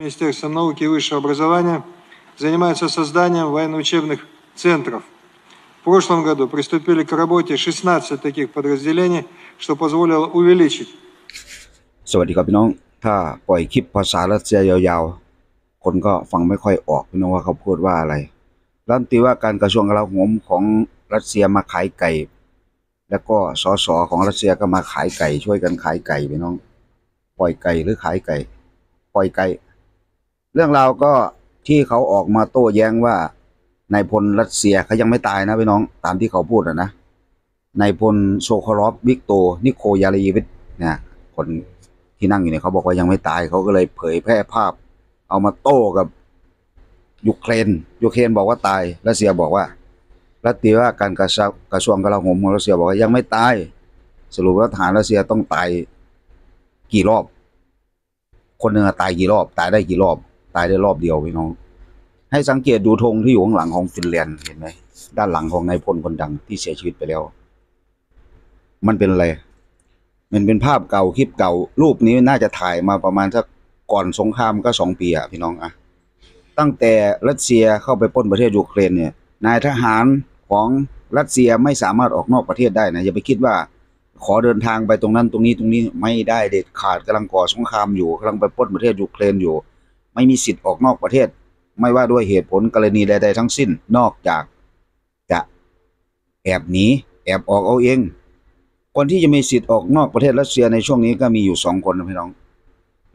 Министерство науки и высшего образования занимается созданием военно-учебных центров. В прошлом году приступили к работе 16 таких подразделений, что позволило увеличить สวัสดีครับพี่น้อง ถ้าปล่อยคลิปภาษารัสเซียยาวๆ คนก็ฟังไม่ค่อยออกพี่น้องว่าเขาพูดว่าอะไรรัฐมนตรีว่าการกระทรวงกลาโหมของรัสเซียมาขายไก่ แล้วก็สสของรัสเซียก็มาขายไก่ ช่วยกันขายไก่พี่น้อง ปล่อยไก่หรือขายไก่ ปล่อยไก่ เรื่องราวก็ที่เขาออกมาโต้แย้งว่านายพลรัสเซียเขายังไม่ตายนะพี่น้องตามที่เขาพูดอะนะนายพลโซโครอฟวิกโตนิโคยาลีวิทเนี่ยคนที่นั่งอยู่เนี่ยเขาบอกว่ายังไม่ตายเขาก็เลยเผยแพร่ภาพ เอามาโต้กับยูเครนยูเครนบอกว่าตายรัสเซียบอกว่ารัฐมนตรีว่าการกระทรวงกระทรวงกลาโหมของรัสเซียบอกว่ายังไม่ตาย สรุปว่าทหารรัสเซียต้องตายกี่รอบ คนหนึ่งอะตายกี่รอบ ตายได้กี่รอบ ตายได้รอบเดียวพี่น้อง ให้สังเกตดูธงที่อยู่ข้างหลังของฟินแลนด์เห็นไหมด้านหลังของนายพลคนดังที่เสียชีวิตไปแล้ว มันเป็นอะไร มันเป็นภาพเก่าคลิปเก่า รูปนี้น่าจะถ่ายมาประมาณสักก่อนสงครามก็สองปีอะพี่น้องอะตั้งแต่รัสเซียเข้าไปปล้นประเทศยูเครนเนี่ย นายทหารของรัสเซียไม่สามารถออกนอกประเทศได้นะอย่าไปคิดว่าขอเดินทางไปตรงนั้นตรงนี้ตรงนี้ไม่ได้เด็ดขาดกำลังก่อสงครามอยู่กำลังไปปล้นประเทศยูเครนอยู่ ไม่มีสิทธิ์ออกนอกประเทศ ไม่ว่าด้วยเหตุผลกรณีใด ๆ ทั้งสิ้นนอกจากจะแอบหนีแอบออกเอาเองคนที่จะมีสิทธิ์ออกนอกประเทศรัสเซียในช่วงนี้ก็มีอยู่สองคนนะพี่น้อง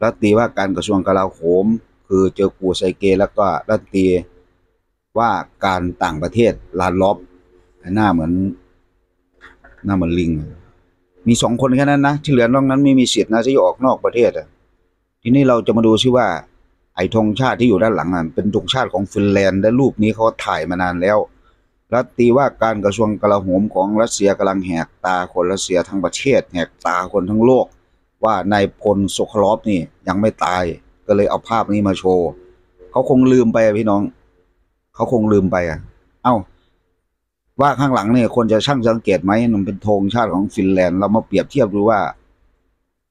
รัฐตีว่าการกระทรวงกลาโหม คือเจอกูไซเกแล้วก็รัฐตีว่าการต่างประเทศลานล็อบหน้าเหมือน หน้าเหมือนลิง มีสองคนแค่นั้นนะ ที่เหลือนอกนั้นไม่มีสิทธิ์นะที่จะออกนอกประเทศอะทีนี้เราจะมาดูซิว่า ไอ้ธงชาติที่อยู่ด้านหลังอะเป็นธงชาติของฟินแลนด์และรูปนี้เขาถ่ายมานานแล้วรัฐตีว่าการกระทรวงกลาโหมของรัสเซียกำลังแหกตาคนรัสเซียทั้งประเทศแหกตาคนทั้งโลก ว่านายพลโซครอฟนี่ยังไม่ตายก็เลยเอาภาพนี้มาโชว์เขาคงลืมไปพี่น้อง เขาคงลืมไปอะ เอ้า ว่าข้างหลังเนี่ยคนจะช่างสังเกตไหมมันเป็นธงชาติของฟินแลนด์เรามาเปรียบเทียบดูว่า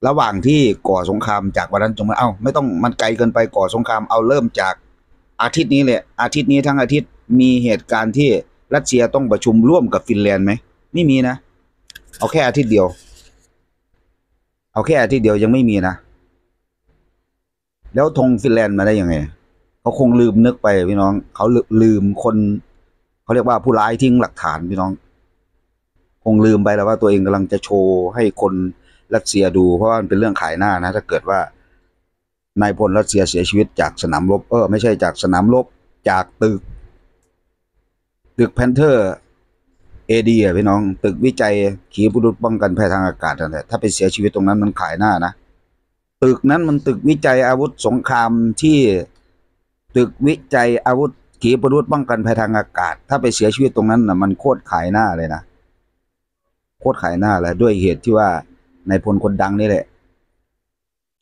ระหว่างที่ก่อสงครามจากวันนั้นจนมาเอ้าไม่ต้องมันไกลเกินไปก่อสงครามเอาเริ่มจากอาทิตย์นี้เลยอาทิตย์นี้ทั้งอาทิตย์มีเหตุการณ์ที่รัสเซียต้องประชุมร่วมกับฟินแลนด์ไหมไม่มีนะ เอาแค่อาทิตย์เดียว เอาแค่อาทิตย์เดียวยังไม่มีนะ แล้วธงฟินแลนด์มาได้ยังไงเขาคงลืมนึกไปพี่น้องเขาลืลืมคนเขาเรียกว่าผู้ร้ายทิ้งหลักฐานพี่น้อง คงลืมไปแล้วว่าตัวเองกำลังจะโชว์ให้คน รัสเซียดูเพราะว่ามันเป็นเรื่องขายหน้านะ ถ้าเกิดว่านายพลรัสเซียเสียชีวิตจากสนามรบเออไม่ใช่จากสนามรบจากตึก ตึกแพนเทอร์เอดีอะพี่น้อง ตึกวิจัยขีปนาวุธป้องกันภัยทางอากาศนั่นแหละถ้าไปเสียชีวิตตรงนั้นมันขายหน้านะ ตึกนั้นมันตึกวิจัยอาวุธสงครามที่ตึกวิจัยอาวุธขีปนาวุธป้องกันภัยทางอากาศ ถ้าไปเสียชีวิตตรงนั้นนะมันโคตรขายหน้าเลยนะโคตรขายหน้าเลยด้วยเหตุที่ว่า นายพลคนดังนี่แหละ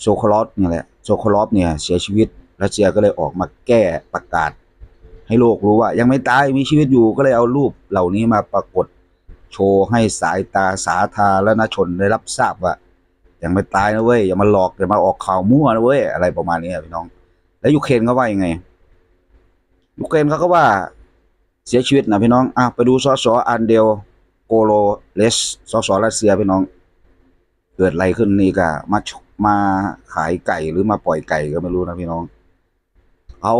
โซโคลอฟนี่แหละ โซโคลอฟเนี่ย เสียชีวิต รัสเซียก็เลยออกมาแก้ประกาศ ให้โลกรู้ว่า ยังไม่ตายมีชีวิตอยู่ก็เลยเอารูปเหล่านี้มาปรากฏ โชว์ให้สายตาสาธารณชนได้รับทราบว่ายังไม่ตายนะเว้ยอย่ามาหลอกอย่ามาออกข่าวมั่วนะเว้ยอะไรประมาณนี้พี่น้อง แล้วยูเครนเขาว่ายังไงยูเครนเขาก็ว่าเสียชีวิตนะพี่น้องอะไปดูสสอันเดลโกโลเลสสสรัสเซียพี่น้อง เกิดอะไรขึ้นนี่ก็มาชมาขายไก่หรือมาปล่อยไก่ก็ไม่รู้นะพี่น้องเขา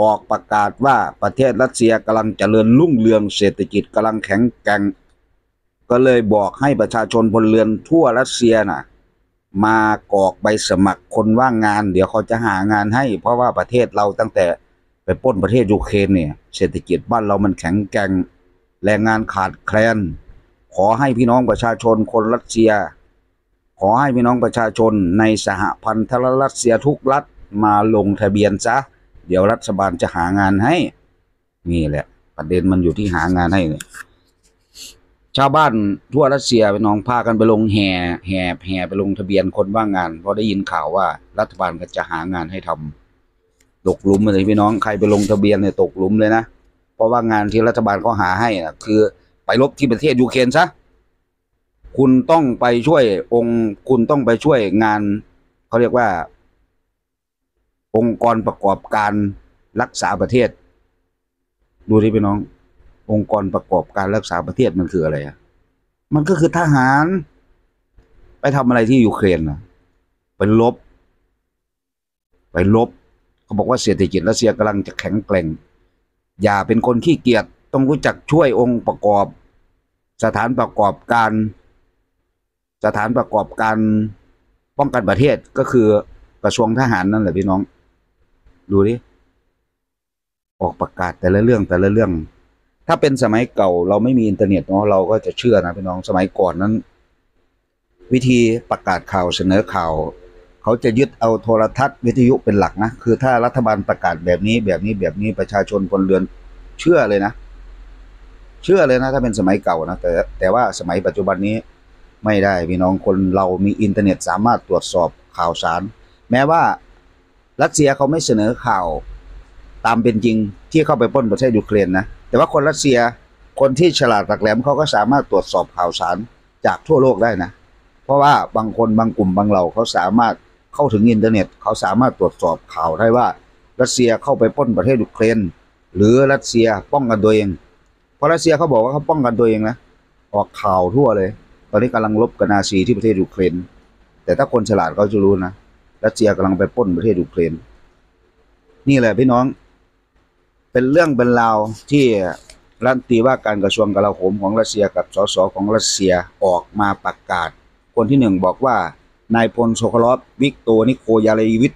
ออกประกาศว่าประเทศรัสเซียกำลังเจริญรุ่งเรืองเศรษฐกิจกำลังแข็งแกร่งก็เลยบอกให้ประชาชนพลเรือนทั่วรัสเซียน่ะ มากรอกใบสมัครคนว่างงาน เดี๋ยวเขาจะหางานให้ เพราะว่าประเทศเราตั้งแต่ไปปล้นประเทศยูเครนเนี่ย เศรษฐกิจบ้านเรามันแข็งแกร่งแรงงานขาดแคลน ขอให้พี่น้องประชาชนคนรัสเซีย ขอให้พี่น้องประชาชนในสหพันธรัฐเซียทุกรัฐมาลงทะเบียนซะ เดี๋ยวรัฐบาลจะหางานให้ นี่แหละ ประเด็นมันอยู่ที่หางานให้เนี่ยชาวบ้านทั่วรัสเซียพี่น้องพากันไปลงแห่แห่แห่ไปลงทะเบียนคนว่างงานเพราะได้ยินข่าวว่ารัฐบาลก็จะหางานให้ทำตกหลุมเลยพี่น้องใครไปลงทะเบียนเนี่ยตกหลุมเลยนะเพราะว่างานที่รัฐบาลเขาหาให้นะคือไปรบที่ประเทศยูเครนซะ คุณต้องไปช่วยองค์ คุณต้องไปช่วยงานเขาเรียกว่า องค์กรประกอบการรักษาประเทศ ดูที่พี่น้อง องค์กรประกอบการรักษาประเทศมันคืออะไรอะมันก็คือทหาร ไปทำอะไรที่ยูเครนนะไปลบ ไปลบ เขาบอกว่าเศรษฐกิจรัสเซียกำลังจะแข็งแกร่ง อย่าเป็นคนขี้เกียจต้องรู้จักช่วยองค์ประกอบ สถานประกอบการ สถานประกอบการป้องกันประเทศก็คือกระทรวงทหารนั่นแหละพี่น้อง ดูดิออกประกาศแต่ละเรื่องแต่ละเรื่อง ถ้าเป็นสมัยเก่าเราไม่มีอินเทอร์เน็ตเนาะเราก็จะเชื่อนะพี่น้องสมัยก่อนนั้น วิธีประกาศข่าวเสนอข่าว เขาจะยึดเอาโทรทัศน์วิทยุเป็นหลักนะคือถ้ารัฐบาลประกาศแบบนี้แบบนี้แบบนี้ประชาชนพลเรือนเชื่อเลยนะ เชื่อเลยนะ ถ้าเป็นสมัยเก่านะแต่แต่ว่าสมัยปัจจุบันนี้ ไม่ได้พี่น้องคนเรามีอินเทอร์เน็ตสามารถตรวจสอบข่าวสาร แม้ว่ารัสเซียเขาไม่เสนอข่าวตามเป็นจริงที่เข้าไปป้นประเทศยูเครนนะแต่ว่าคนรัสเซียคนที่ฉลาดหลักแหลมเขาก็สามารถตรวจสอบข่าวสารจากทั่วโลกได้นะ เพราะว่าบางคนบางกลุ่มบางเหล่าเขาสามารถเข้าถึงอินเทอร์เน็ต เขาสามารถตรวจสอบข่าวได้ว่ารัสเซียเข้าไปปล้นประเทศยูเครนหรือรัสเซียป้องกันตัวเองเพราะรัสเซียเขาบอกว่าเขาป้องกันตัวเองนะออกข่าวทั่วเลย ตอนนี้กำลังรบกับนาซีที่ประเทศยูเครน แต่ถ้าคนฉลาดเขาจะรู้นะรัสเซียกำลังไปปล้นประเทศยูเครน นี่แหละพี่น้อง เป็นเรื่องเป็นราวที่รัฐมนตรีว่าการกระทรวงกลาโหมของรัสเซียกับสสของรัสเซียออกมาประกาศ คนที่หนึ่งบอกว่านายพลโซโคลอฟวิกโตนิโคยาเลวิช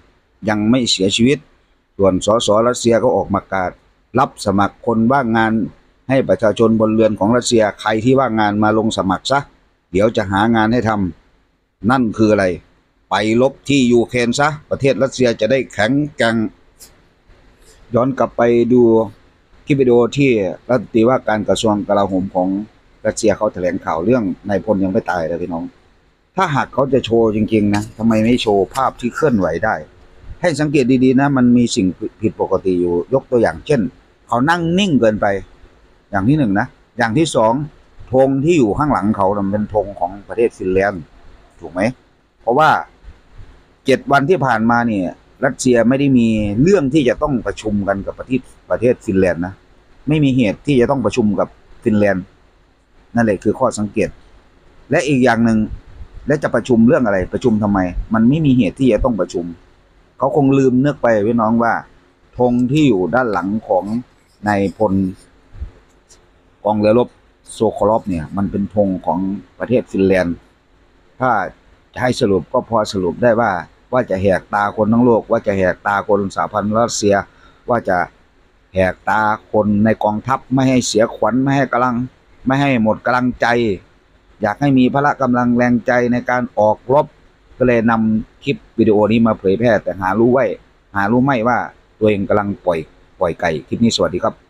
ยังไม่เสียชีวิต ส่วนสสรัสเซียก็ออกมาประกาศ รับสมัครคนว่างงานให้ประชาชนพลเรือนของรัสเซียใครที่ว่างงานมาลงสมัครซะ เดี๋ยวจะหางานให้ทำนั่นคืออะไร ไปลบที่ยูเครนซะ ประเทศรัสเซียจะได้แข็งแกร่งย้อนกลับไปดูคลิปวิดีโอที่รัฐมนตรีว่าการกระทรวงกลาโหมของรัสเซียเขาแถลงข่าวเรื่องนายพลยังไม่ตายเลยพี่น้อง ถ้าหากเขาจะโชว์จริง ๆ นะทำไมไม่โชว์ภาพที่เคลื่อนไหวได้ ให้สังเกตดีๆนะ มันมีสิ่งผิดปกติอยู่ยกตัวอย่างเช่น เขานั่งนิ่งเกินไป อย่างที่หนึ่งนะ อย่างที่สอง ธงที่อยู่ข้างหลังเขาเป็นธงของประเทศฟินแลนด์ถูกไหม เพราะว่าเจ็ดวันที่ผ่านมาเนี่ย รัสเซียไม่ได้มีเรื่องที่จะต้องประชุมกันกับประเทศประเทศฟินแลนด์นะไม่มีเหตุที่จะต้องประชุมกับฟินแลนด์นั่นแหละคือข้อสังเกต และอีกอย่างหนึ่งและจะประชุมเรื่องอะไรประชุมทำไม มันไม่มีเหตุที่จะต้องประชุม เขาคงลืมนึกไปพี่น้องว่าธงที่อยู่ด้านหลังของนายพลกองเรือรบ โซโคลอฟเนี่ยมันเป็นธงของประเทศฟินแลนด์ ถ้าให้สรุปก็พอสรุปได้ว่าว่าจะแหกตาคนทั้งโลก ว่าจะแหกตาคนสหพันธ์รัสเซีย ว่าจะแหกตาคนในกองทัพไม่ให้เสียขวัญไม่ให้กำลัง ไม่ให้หมดกำลังใจ อยากให้มีพละกำลังแรงใจในการออกรบก็เลยนำคลิปวิดีโอนี้มาเผยแพร่แต่หารู้ไว้ หารู้ไม่ว่าตัวเองกำลังปล่อยปล่อยไก่คลิปนี้สวัสดีครับ